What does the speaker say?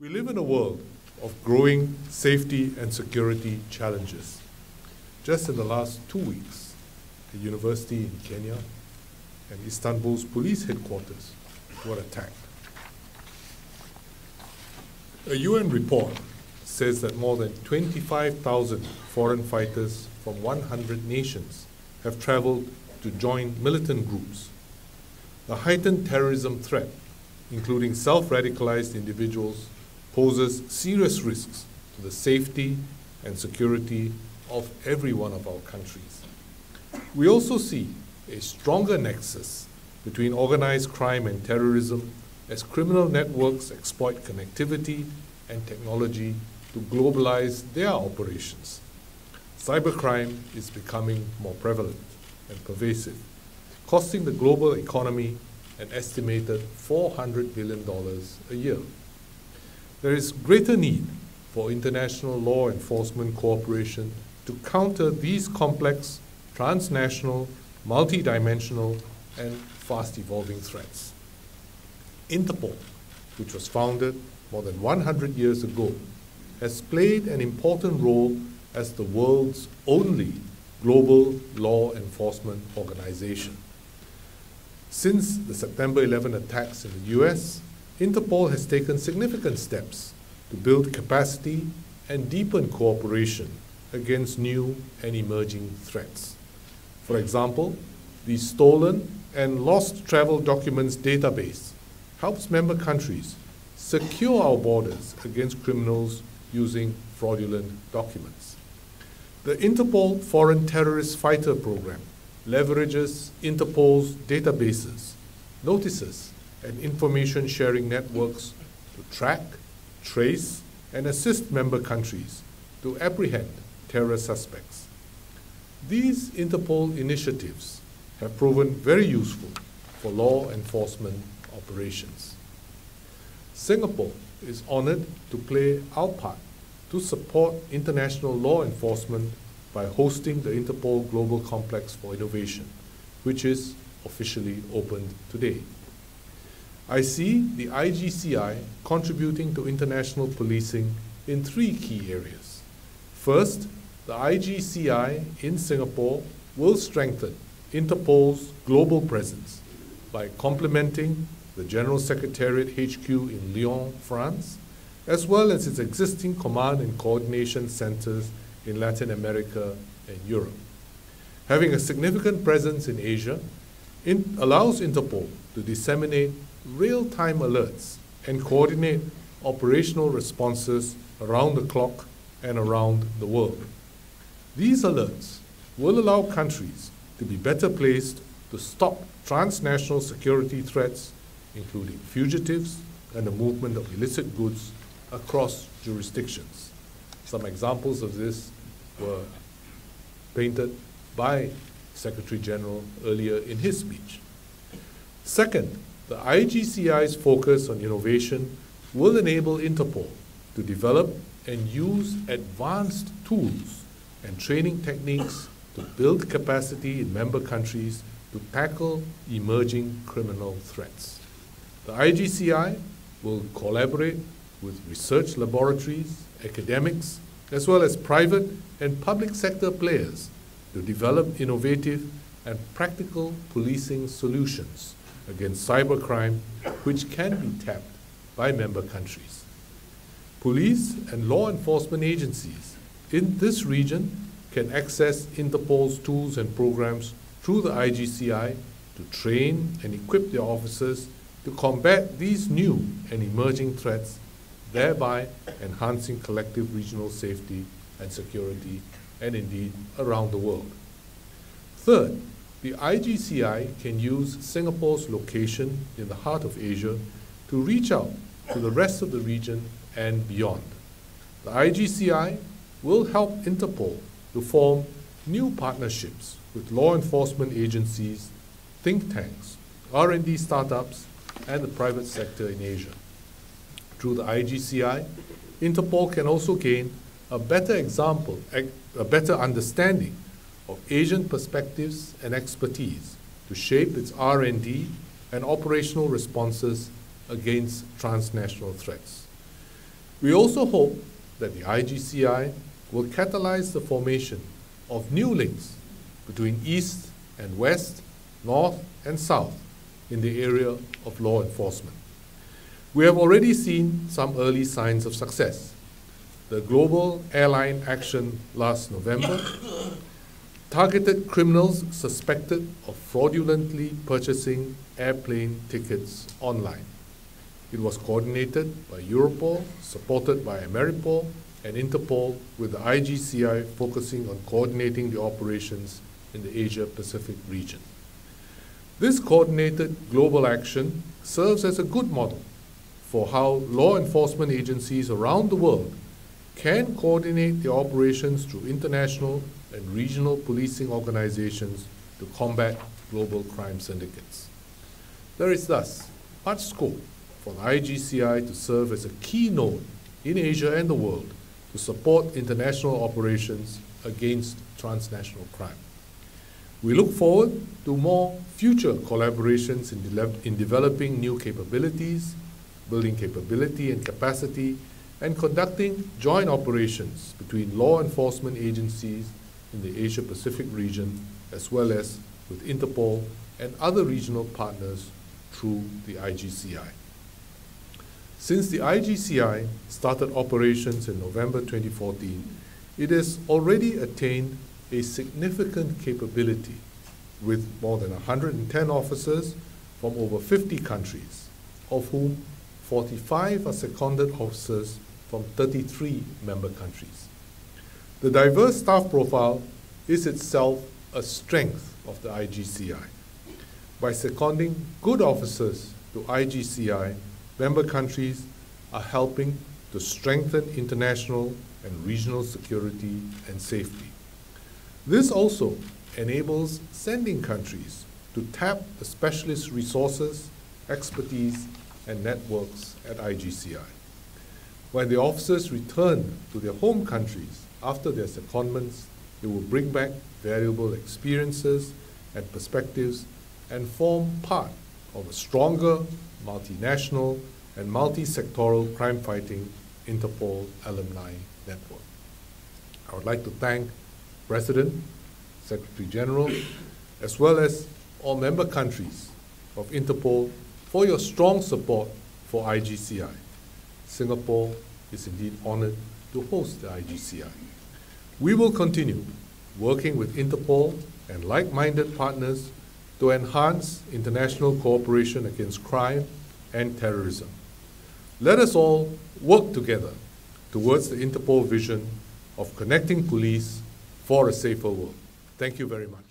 We live in a world of growing safety and security challenges. Just in the last two weeks, a university in Kenya and Istanbul's police headquarters were attacked. A UN report says that more than 25,000 foreign fighters from 100 nations have traveled to join militant groups. The heightened terrorism threat, including self radicalized individuals, poses serious risks to the safety and security of every one of our countries. We also see a stronger nexus between organized crime and terrorism as criminal networks exploit connectivity and technology to globalize their operations. Cybercrime is becoming more prevalent and pervasive, costing the global economy an estimated $400 billion a year. There is greater need for international law enforcement cooperation to counter these complex, transnational, multidimensional, and fast evolving threats. Interpol, which was founded more than 100 years ago, has played an important role as the world's only global law enforcement organization. Since the September 11 attacks in the US, Interpol has taken significant steps to build capacity and deepen cooperation against new and emerging threats. For example, the Stolen and Lost Travel Documents database helps member countries secure our borders against criminals using fraudulent documents. The Interpol Foreign Terrorist Fighter Program leverages Interpol's databases, notices, and information sharing networks to track, trace, and assist member countries to apprehend terror suspects. These Interpol initiatives have proven very useful for law enforcement operations. Singapore is honored to play our part to support international law enforcement by hosting the Interpol Global Complex for Innovation, which is officially opened today. I see the IGCI contributing to international policing in three key areas. First, the IGCI in Singapore will strengthen Interpol's global presence by complementing the General Secretariat HQ in Lyon, France, as well as its existing command and coordination centers in Latin America and Europe. Having a significant presence in Asia in, allows Interpol to disseminate real time alerts and coordinate operational responses around the clock and around the world. These alerts will allow countries to be better placed to stop transnational security threats, including fugitives and the movement of illicit goods across jurisdictions. Some examples of this were painted by Secretary General earlier in his speech. Second, the IGCI's focus on innovation will enable Interpol to develop and use advanced tools and training techniques to build capacity in member countries to tackle emerging criminal threats. The IGCI will collaborate with research laboratories, academics, as well as private and public sector players to develop innovative and practical policing solutions against cybercrime which can be tapped by member countries. Police and law enforcement agencies in this region can access Interpol's tools and programs through the IGCI to train and equip their officers to combat these new and emerging threats, thereby enhancing collective regional safety and security, and indeed around the world. Third, the IGCI can use Singapore's location in the heart of Asia to reach out to the rest of the region and beyond. The IGCI will help Interpol to form new partnerships with law enforcement agencies, think tanks, R&D startups, and the private sector in Asia. Through the IGCI, Interpol can also gain a better example, a better understanding of Asian perspectives and expertise to shape its R&D and operational responses against transnational threats. We also hope that the IGCI will catalyze the formation of new links between East and West, North and South in the area of law enforcement. We have already seen some early signs of success. The global airline action last November targeted criminals suspected of fraudulently purchasing airplane tickets online. It was coordinated by Europol, supported by Ameripol and Interpol, with the IGCI focusing on coordinating the operations in the Asia Pacific region. This coordinated global action serves as a good model for how law enforcement agencies around the world can coordinate their operations through international and regional policing organizations to combat global crime syndicates. There is thus much scope for the IGCI to serve as a key node in Asia and the world to support international operations against transnational crime. We look forward to more future collaborations in, de in developing new capabilities building capability and capacity, and conducting joint operations between law enforcement agencies in the Asia Pacific region, as well as with Interpol and other regional partners through the IGCI. Since the IGCI started operations in November 2014, it has already attained a significant capability with more than 110 officers from over 50 countries, of whom 45 are seconded officers from 33 member countries. The diverse staff profile is itself a strength of the IGCI. By seconding good officers to IGCI, member countries are helping to strengthen international and regional security and safety. This also enables sending countries to tap the specialist resources, expertise, and networks at IGCI. When the officers return to their home countries after their secondments, they will bring back valuable experiences and perspectives and form part of a stronger, multinational, and multi-sectoral crime-fighting Interpol alumni network. I would like to thank President, Secretary General, as well as all member countries of Interpol for your strong support for IGCI. Singapore is indeed honored to host the IGCI. We will continue working with Interpol and like-minded partners to enhance international cooperation against crime and terrorism. Let us all work together towards the Interpol vision of connecting police for a safer world. Thank you very much.